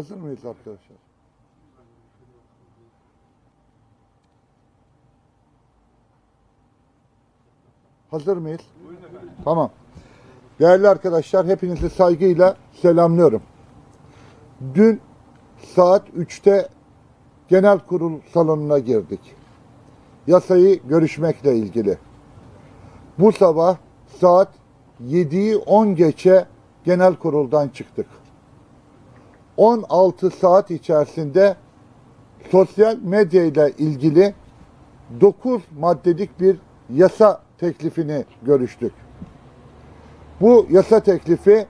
Hazır mıyız arkadaşlar? Hazır mıyız? Tamam. Değerli arkadaşlar hepinizi saygıyla selamlıyorum. Dün saat 3'te genel kurul salonuna girdik. Yasayı görüşmekle ilgili. Bu sabah saat 7'yi 10 geçe genel kuruldan çıktık. 16 saat içerisinde sosyal medya ile ilgili 9 maddelik bir yasa teklifini görüştük. Bu yasa teklifi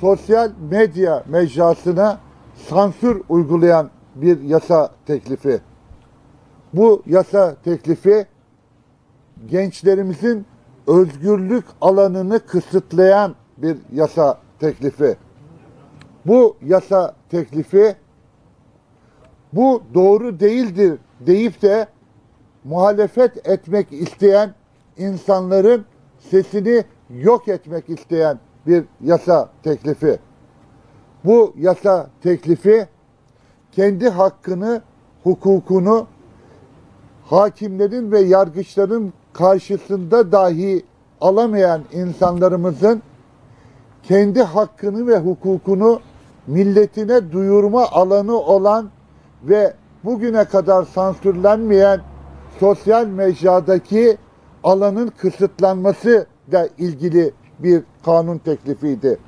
sosyal medya mecrasına sansür uygulayan bir yasa teklifi. Bu yasa teklifi gençlerimizin özgürlük alanını kısıtlayan bir yasa teklifi. Bu yasa teklifi bu doğru değildir deyip de muhalefet etmek isteyen insanların sesini yok etmek isteyen bir yasa teklifi. Bu yasa teklifi kendi hakkını, hukukunu hakimlerin ve yargıçların karşısında dahi alamayan insanlarımızın kendi hakkını ve hukukunu milletine duyurma alanı olan ve bugüne kadar sansürlenmeyen sosyal mecradaki alanın kısıtlanması da ilgili bir kanun teklifiydi.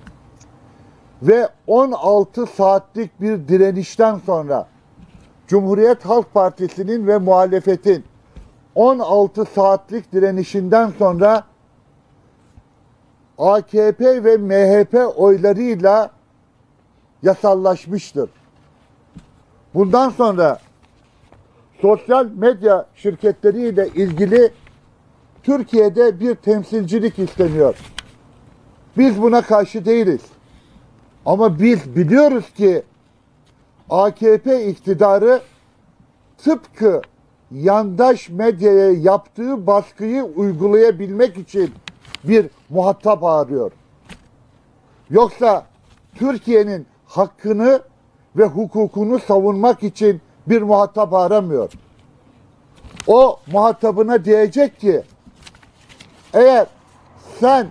Ve 16 saatlik bir direnişten sonra Cumhuriyet Halk Partisi'nin ve muhalefetin 16 saatlik direnişinden sonra AKP ve MHP oylarıyla yasallaşmıştır. Bundan sonra sosyal medya şirketleriyle ilgili Türkiye'de bir temsilcilik isteniyor. Biz buna karşı değiliz. Ama biz biliyoruz ki AKP iktidarı tıpkı yandaş medyaya yaptığı baskıyı uygulayabilmek için bir muhatap arıyor. Yoksa Türkiye'nin hakkını ve hukukunu savunmak için bir muhatap aramıyor. O muhatabına diyecek ki eğer sen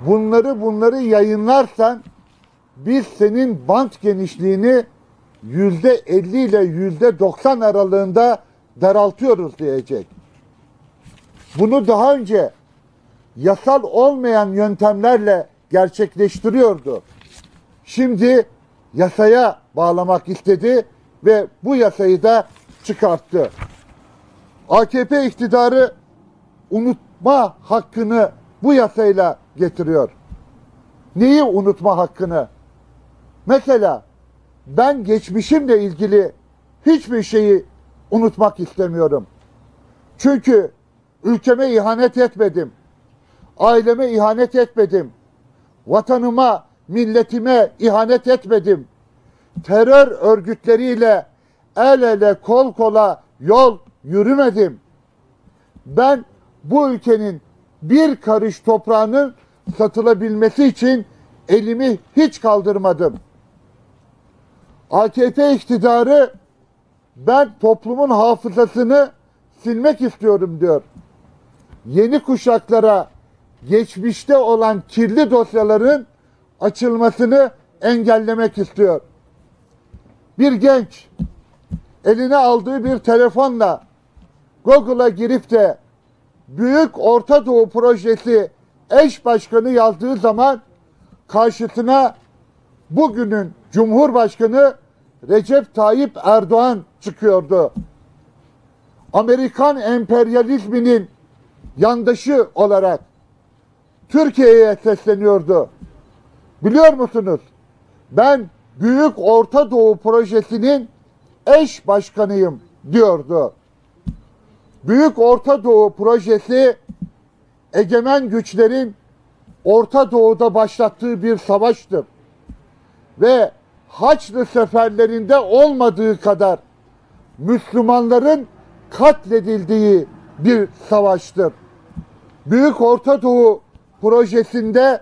bunları bunları yayınlarsan biz senin bant genişliğini yüzde 50 ile yüzde 90 aralığında daraltıyoruz diyecek. Bunu daha önce yasal olmayan yöntemlerle gerçekleştiriyordu. Şimdi yasaya bağlamak istedi ve bu yasayı da çıkarttı. AKP iktidarı unutma hakkını bu yasayla getiriyor. Neyi unutma hakkını? Mesela ben geçmişimle ilgili hiçbir şeyi unutmak istemiyorum. Çünkü ülkeme ihanet etmedim. Aileme ihanet etmedim. Vatanıma, milletime ihanet etmedim. Terör örgütleriyle el ele kol kola yol yürümedim. Ben bu ülkenin bir karış toprağının satılabilmesi için elimi hiç kaldırmadım. AKP iktidarı ben toplumun hafızasını silmek istiyorum diyor. Yeni kuşaklara geçmişte olan kirli dosyaların açılmasını engellemek istiyor. Bir genç eline aldığı bir telefonla Google'a girip de Büyük Orta Doğu Projesi eş başkanı yazdığı zaman karşısına bugünün Cumhurbaşkanı Recep Tayyip Erdoğan çıkıyordu. Amerikan emperyalizminin yandaşı olarak Türkiye'ye sesleniyordu. Biliyor musunuz? Ben Büyük Orta Doğu Projesi'nin eş başkanıyım diyordu. Büyük Orta Doğu Projesi egemen güçlerin Orta Doğu'da başlattığı bir savaştır. Ve Haçlı seferlerinde olmadığı kadar Müslümanların katledildiği bir savaştır. Büyük Orta Doğu projesinde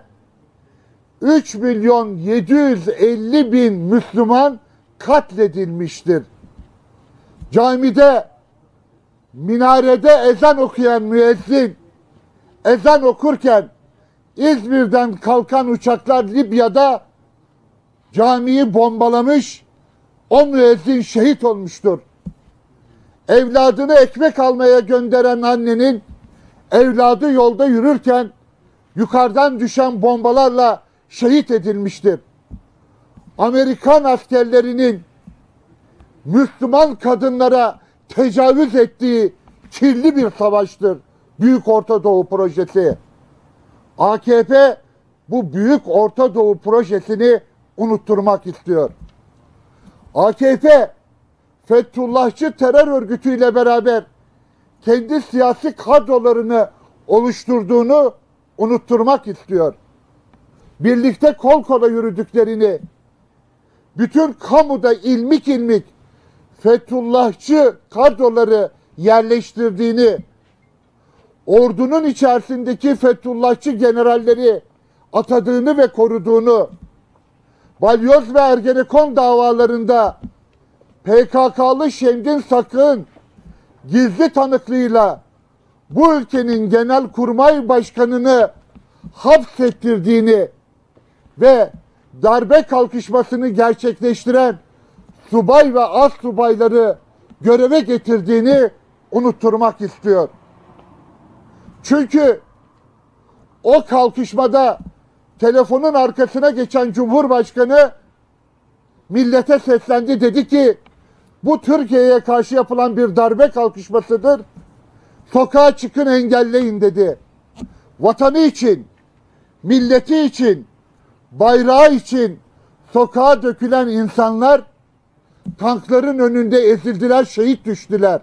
3 milyon 750 bin Müslüman katledilmiştir. Camide, minarede ezan okuyan müezzin, ezan okurken İzmir'den kalkan uçaklar Libya'da camiyi bombalamış, o müezzin şehit olmuştur. Evladını ekmek almaya gönderen annenin evladı yolda yürürken yukarıdan düşen bombalarla şehit edilmiştir. Amerikan askerlerinin Müslüman kadınlara tecavüz ettiği kirli bir savaştır. Büyük Orta Doğu Projesi. AKP bu Büyük Orta Doğu Projesini unutturmak istiyor. AKP Fethullahçı terör örgütüyle beraber kendi siyasi kadrolarını oluşturduğunu unutturmak istiyor. Birlikte kol kola yürüdüklerini, bütün kamuda ilmik ilmik Fethullahçı kadroları yerleştirdiğini, ordunun içerisindeki Fethullahçı generalleri atadığını ve koruduğunu, Balyoz ve Ergenekon davalarında PKK'lı Şemdin Sakın gizli tanıklığıyla bu ülkenin genel kurmay başkanını hapsettirdiğini ve darbe kalkışmasını gerçekleştiren subay ve az subayları göreve getirdiğini unutturmak istiyor. Çünkü o kalkışmada telefonun arkasına geçen Cumhurbaşkanı millete seslendi dedi ki bu Türkiye'ye karşı yapılan bir darbe kalkışmasıdır. Sokağa çıkın engelleyin dedi. Vatanı için, milleti için, bayrağı için sokağa dökülen insanlar tankların önünde ezildiler, şehit düştüler.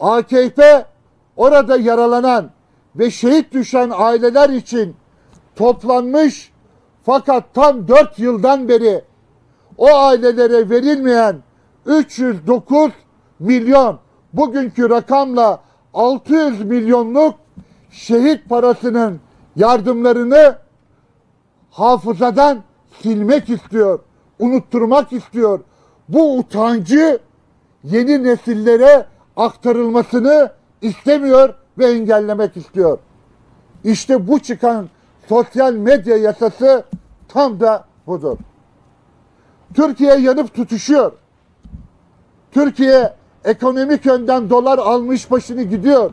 AKP orada yaralanan ve şehit düşen aileler için toplanmış fakat tam 4 yıldan beri o ailelere verilmeyen 309 milyon bugünkü rakamla 600 milyonluk şehit parasının yardımlarını hafızadan silmek istiyor, unutturmak istiyor. Bu utancı yeni nesillere aktarılmasını istemiyor ve engellemek istiyor. İşte bu çıkan sosyal medya yasası tam da budur. Türkiye yanıp tutuşuyor. Türkiye ekonomik yönden dolar almış başını gidiyor.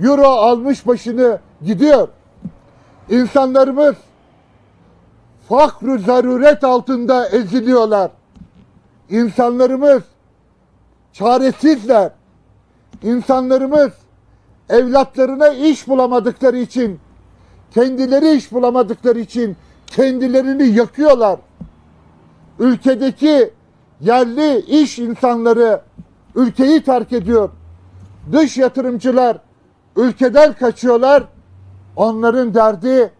Euro almış başını gidiyor. İnsanlarımız fakr zaruret altında eziliyorlar. İnsanlarımız çaresizler. İnsanlarımız evlatlarına iş bulamadıkları için, kendileri iş bulamadıkları için kendilerini yakıyorlar. Ülkedeki yerli iş insanları ülkeyi terk ediyor. Dış yatırımcılar ülkeden kaçıyorlar. Onların derdi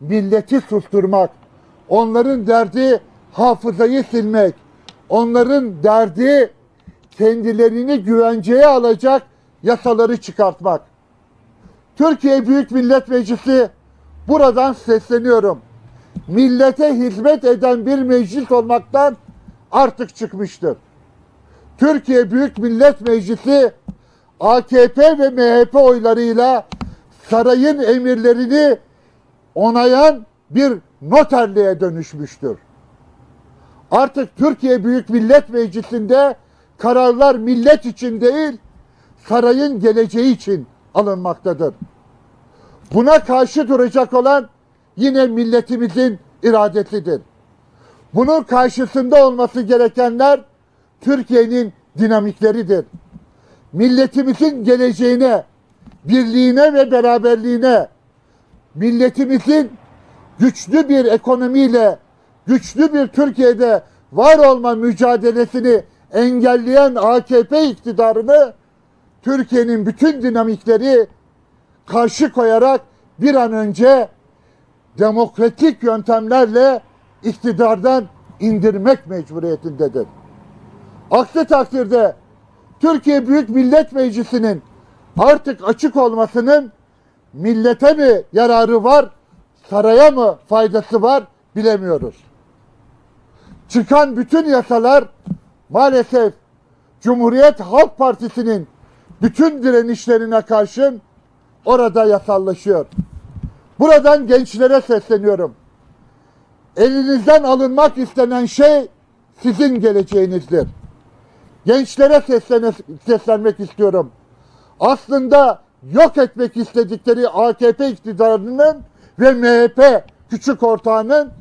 milleti susturmak. Onların derdi hafızayı silmek. Onların derdi kendilerini güvenceye alacak yasaları çıkartmak. Türkiye Büyük Millet Meclisi buradan sesleniyorum. Millete hizmet eden bir meclis olmaktan artık çıkmıştır. Türkiye Büyük Millet Meclisi AKP ve MHP oylarıyla sarayın emirlerini onayan bir noterliğe dönüşmüştür. Artık Türkiye Büyük Millet Meclisi'nde kararlar millet için değil, sarayın geleceği için alınmaktadır. Buna karşı duracak olan yine milletimizin iradesidir. Bunun karşısında olması gerekenler Türkiye'nin dinamikleridir. Milletimizin geleceğine, birliğine ve beraberliğine, milletimizin güçlü bir ekonomiyle, güçlü bir Türkiye'de var olma mücadelesini engelleyen AKP iktidarını Türkiye'nin bütün dinamikleri karşı koyarak bir an önce demokratik yöntemlerle iktidardan indirmek mecburiyetindedir. Aksi takdirde Türkiye Büyük Millet Meclisi'nin artık açık olmasının millete mi yararı var, saraya mı faydası var bilemiyoruz. Çıkan bütün yasalar maalesef Cumhuriyet Halk Partisi'nin bütün direnişlerine karşın orada yasallaşıyor. Buradan gençlere sesleniyorum. Elinizden alınmak istenen şey sizin geleceğinizdir. Gençlere seslenmek istiyorum. Aslında yok etmek istedikleri AKP iktidarının ve MHP küçük ortağının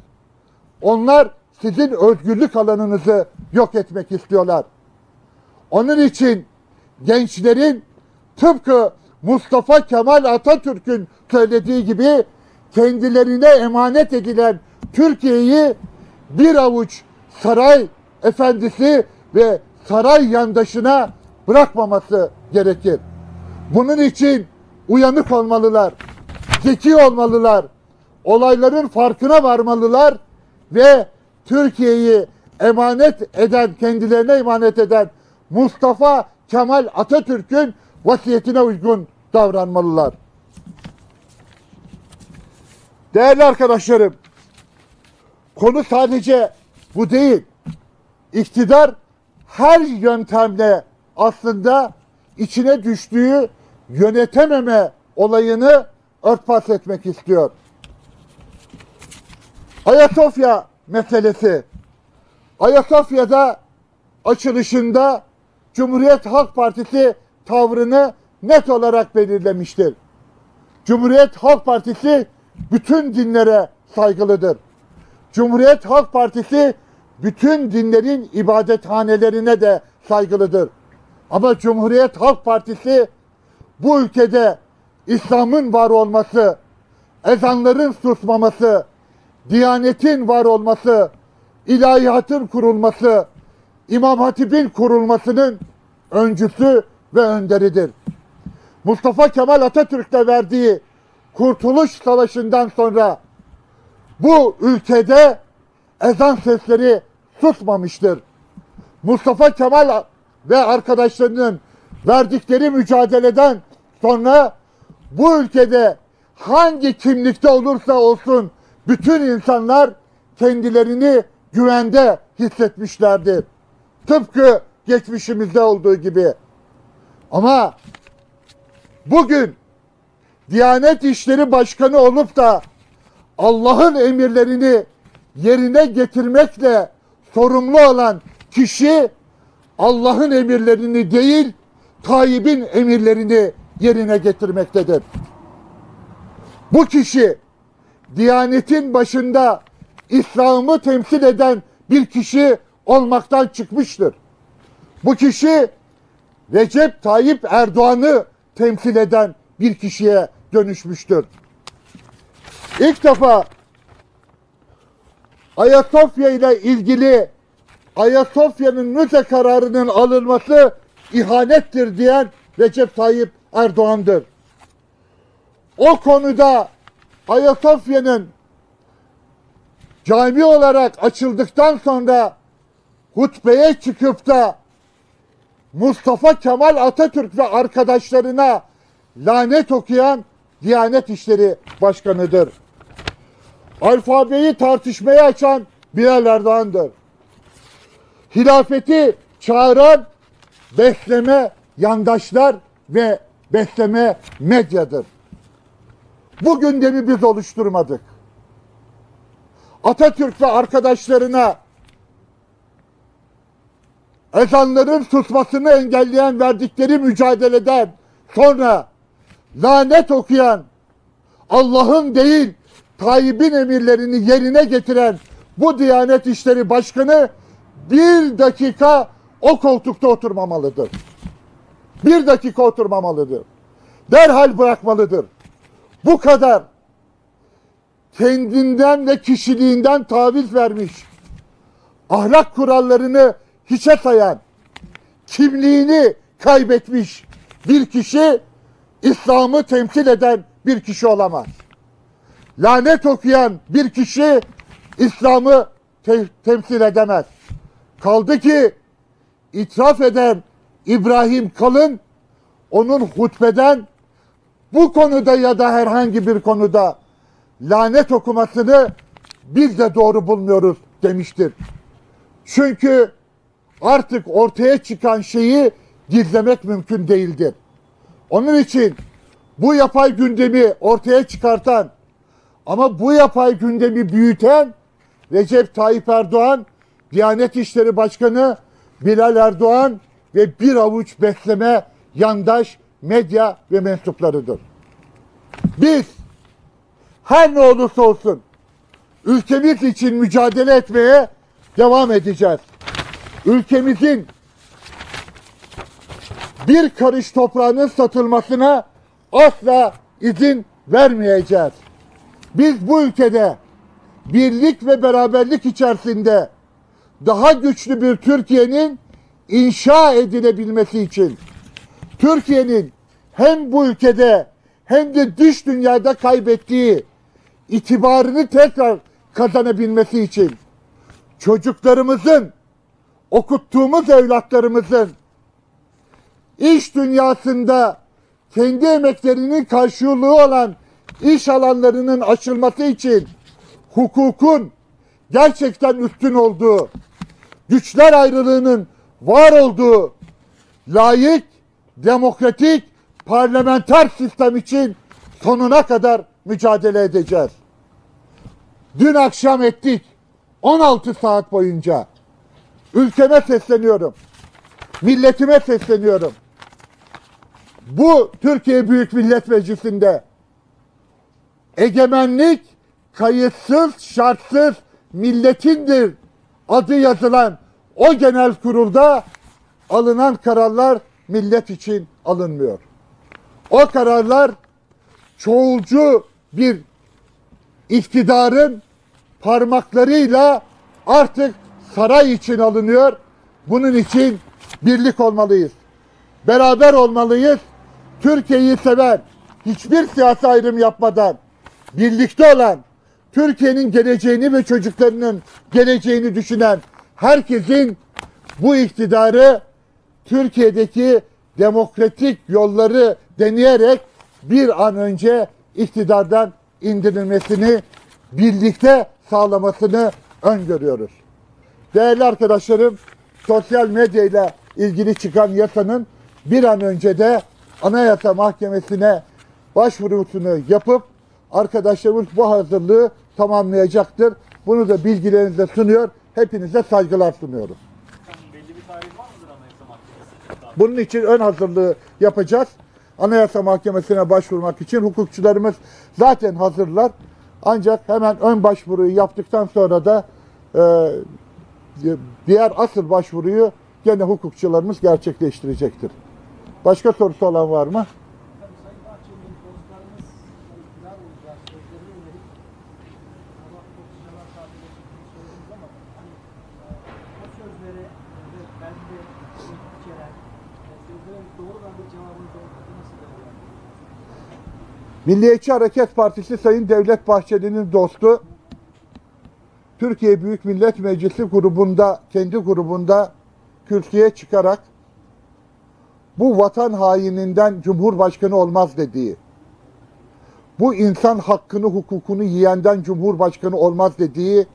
onlar sizin özgürlük alanınızı yok etmek istiyorlar. Onun için gençlerin tıpkı Mustafa Kemal Atatürk'ün söylediği gibi kendilerine emanet edilen Türkiye'yi bir avuç saray efendisi ve saray yandaşına bırakmaması gerekir. Bunun için uyanık olmalılar, zeki olmalılar, olayların farkına varmalılar ve Türkiye'yi emanet eden, kendilerine emanet eden Mustafa Kemal Atatürk'ün vasiyetine uygun davranmalılar. Değerli arkadaşlarım, konu sadece bu değil. İktidar her yöntemle aslında içine düştüğü yönetememe olayını örtbas etmek istiyor. Ayasofya meselesi. Ayasofya'da açılışında Cumhuriyet Halk Partisi tavrını net olarak belirlemiştir. Cumhuriyet Halk Partisi bütün dinlere saygılıdır. Cumhuriyet Halk Partisi bütün dinlerin ibadethanelerine de saygılıdır. Ama Cumhuriyet Halk Partisi bu ülkede İslam'ın var olması, ezanların susmaması, Diyanetin var olması, ilahiyatın kurulması, İmam Hatip'in kurulmasının öncüsü ve önderidir. Mustafa Kemal Atatürk'le verdiği Kurtuluş Savaşı'ndan sonra bu ülkede ezan sesleri susmamıştır. Mustafa Kemal ve arkadaşlarının verdikleri mücadeleden sonra bu ülkede hangi kimlikte olursa olsun bütün insanlar kendilerini güvende hissetmişlerdir. Tıpkı geçmişimizde olduğu gibi. Ama bugün Diyanet İşleri Başkanı olup da Allah'ın emirlerini yerine getirmekle sorumlu olan kişi Allah'ın emirlerini değil Tayyip'in emirlerini yerine getirmektedir. Bu kişi Diyanetin başında İslam'ı temsil eden bir kişi olmaktan çıkmıştır. Bu kişi Recep Tayyip Erdoğan'ı temsil eden bir kişiye dönüşmüştür. İlk defa Ayasofya ile ilgili Ayasofya'nın müze kararının alınması ihanettir diyen Recep Tayyip Erdoğan'dır. O konuda Ayasofya'nın cami olarak açıldıktan sonra hutbeye çıkıp da Mustafa Kemal Atatürk ve arkadaşlarına lanet okuyan Diyanet İşleri Başkanı'dır. Alfabeyi tartışmaya açan Bilal Erdoğan'dır. Hilafeti çağıran besleme yandaşlar ve besleme medyadır. Bu gündemi biz oluşturmadık. Atatürk ve arkadaşlarına ezanların susmasını engelleyen verdikleri mücadeleden sonra lanet okuyan Allah'ın değil Tayyip'in emirlerini yerine getiren bu Diyanet İşleri Başkanı bir dakika o koltukta oturmamalıdır. Bir dakika oturmamalıdır. Derhal bırakmalıdır. Bu kadar kendinden ve kişiliğinden taviz vermiş, ahlak kurallarını hiçe sayan, kimliğini kaybetmiş bir kişi İslam'ı temsil eden bir kişi olamaz. Lanet okuyan bir kişi İslam'ı te- temsil edemez. Kaldı ki itiraf eden İbrahim Kalın onun hutbeden bu konuda ya da herhangi bir konuda lanet okumasını biz de doğru bulmuyoruz demiştir. Çünkü artık ortaya çıkan şeyi gizlemek mümkün değildir. Onun için bu yapay gündemi ortaya çıkartan ama bu yapay gündemi büyüten Recep Tayyip Erdoğan, Diyanet İşleri Başkanı Bilal Erdoğan ve bir avuç besleme yandaş medya ve mensuplarıdır. Biz her ne olursa olsun ülkemiz için mücadele etmeye devam edeceğiz. Ülkemizin bir karış toprağının satılmasına asla izin vermeyeceğiz. Biz bu ülkede birlik ve beraberlik içerisinde daha güçlü bir Türkiye'nin inşa edilebilmesi için Türkiye'nin hem bu ülkede hem de dış dünyada kaybettiği itibarını tekrar kazanabilmesi için çocuklarımızın okuttuğumuz evlatlarımızın iş dünyasında kendi emeklerinin karşılığı olan iş alanlarının açılması için hukukun gerçekten üstün olduğu, güçler ayrılığının var olduğu layık, demokratik, parlamenter sistem için sonuna kadar mücadele edeceğiz. Dün akşam ettik 16 saat boyunca. Ülkeme sesleniyorum. Milletime sesleniyorum. Bu Türkiye Büyük Millet Meclisi'nde egemenlik kayıtsız, şartsız milletindir adı yazılan o genel kurulda alınan kararlar millet için alınmıyor. O kararlar çoğulcu bir iktidarın parmaklarıyla artık saray için alınıyor. Bunun için birlik olmalıyız. Beraber olmalıyız. Türkiye'yi seven, hiçbir siyasi ayrım yapmadan birlikte olan, Türkiye'nin geleceğini ve çocuklarının geleceğini düşünen herkesin bu iktidarı Türkiye'deki demokratik yolları deneyerek bir an önce iktidardan indirilmesini birlikte sağlamasını öngörüyoruz. Değerli arkadaşlarım, sosyal medya ile ilgili çıkan yasanın bir an önce de Anayasa Mahkemesi'ne başvurusunu yapıp arkadaşlarımız bu hazırlığı tamamlayacaktır. Bunu da bilgilerinize sunuyor. Hepinize saygılar Mahkemesi? Bunun için ön hazırlığı yapacağız. Anayasa Mahkemesi'ne başvurmak için hukukçularımız zaten hazırlar. Ancak hemen ön başvuruyu yaptıktan sonra da e, diğer asıl başvuruyu gene hukukçularımız gerçekleştirecektir. Başka sorusu olan var mı? Tabii Sayın Bahçeli'nin dostlarımız iktidar olacak sözlerine yönelik ama topçular sadece söylediniz ama hani e, o sözlere ve belki de tehdit içeren e, sözlere doğrudan bir cevabınız olmadı. Nasıl değerlendiriyorsunuz? Milliyetçi Hareket Partisi Sayın Devlet Bahçeli'nin dostu Türkiye Büyük Millet Meclisi grubunda, kendi grubunda kürsüye çıkarak bu vatan haininden Cumhurbaşkanı olmaz dediği, bu insan hakkını, hukukunu yiyenden Cumhurbaşkanı olmaz dediği,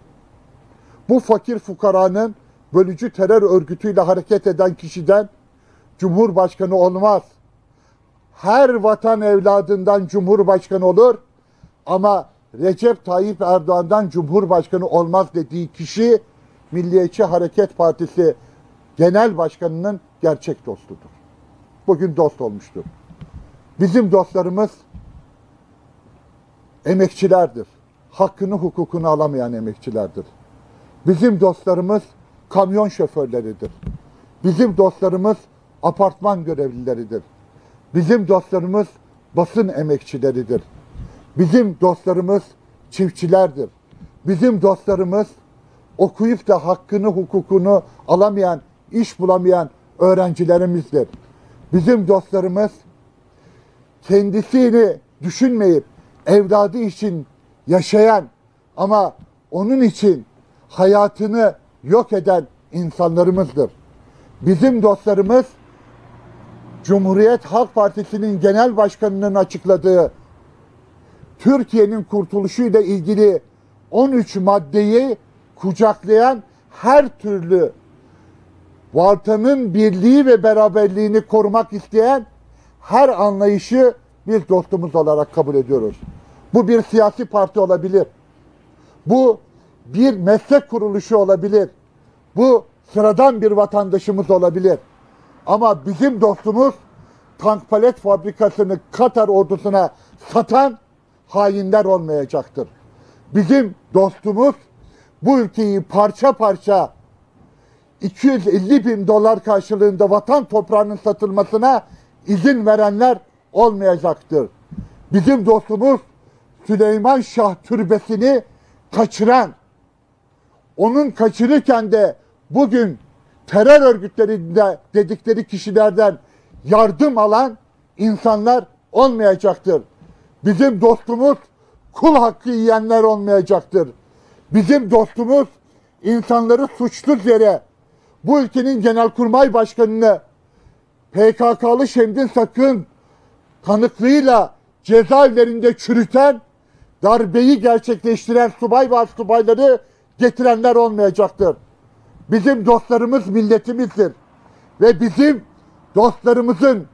bu fakir fukaranın bölücü terör örgütüyle hareket eden kişiden Cumhurbaşkanı olmaz her vatan evladından cumhurbaşkanı olur ama Recep Tayyip Erdoğan'dan cumhurbaşkanı olmaz dediği kişi Milliyetçi Hareket Partisi Genel Başkanı'nın gerçek dostudur. Bugün dost olmuştur. Bizim dostlarımız emekçilerdir. Hakkını hukukunu alamayan emekçilerdir. Bizim dostlarımız kamyon şoförleridir. Bizim dostlarımız apartman görevlileridir. Bizim dostlarımız basın emekçileridir. Bizim dostlarımız çiftçilerdir. Bizim dostlarımız okuyup da hakkını, hukukunu alamayan, iş bulamayan öğrencilerimizdir. Bizim dostlarımız kendisini düşünmeyip evladı için yaşayan ama onun için hayatını yok eden insanlarımızdır. Bizim dostlarımız Cumhuriyet Halk Partisi'nin genel başkanının açıkladığı Türkiye'nin kurtuluşuyla ilgili 13 maddeyi kucaklayan her türlü vatanın birliği ve beraberliğini korumak isteyen her anlayışı biz dostumuz olarak kabul ediyoruz. Bu bir siyasi parti olabilir. Bu bir meslek kuruluşu olabilir. Bu sıradan bir vatandaşımız olabilir. Ama bizim dostumuz tank palet fabrikasını Katar ordusuna satan hainler olmayacaktır. Bizim dostumuz bu ülkeyi parça parça 250 bin dolar karşılığında vatan toprağının satılmasına izin verenler olmayacaktır. Bizim dostumuz Süleyman Şah türbesini kaçıran, onun kaçırırken de bugün terör örgütlerinde dedikleri kişilerden yardım alan insanlar olmayacaktır. Bizim dostumuz kul hakkı yiyenler olmayacaktır. Bizim dostumuz insanları suçsuz yere bu ülkenin genelkurmay başkanını PKK'lı Şemdin Sakın tanıklığıyla cezaevlerinde çürüten, darbeyi gerçekleştiren subay ve subayları getirenler olmayacaktır. Bizim dostlarımız milletimizdir. Ve bizim dostlarımızın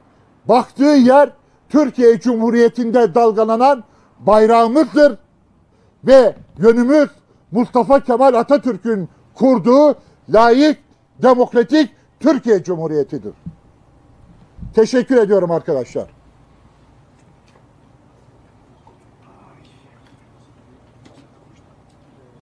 baktığı yer Türkiye Cumhuriyeti'nde dalgalanan bayrağımızdır. Ve yönümüz Mustafa Kemal Atatürk'ün kurduğu layık, demokratik Türkiye Cumhuriyeti'dir. Teşekkür ediyorum arkadaşlar.